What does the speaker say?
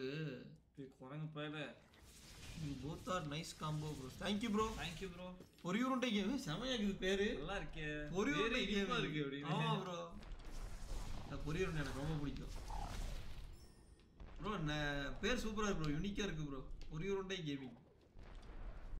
குரங்கு. குரங்கு போயில you both are nice combo bro thank you bro thank you bro பொரி உருண்டை கேம் செமையா இருக்குது பேரு. நல்லா இருக்கே பொரி உருண்டை கேம் இருக்கு அப்படி ஆமா ப்ரோ பொரி உருண்டை எனக்கு ரொம்ப பிடிக்கும். ப்ரோ பேர் சூப்பரா இருக்கு ப்ரோ யூனிக்கா இருக்கு ப்ரோ பொரி உருண்டை கேமிங்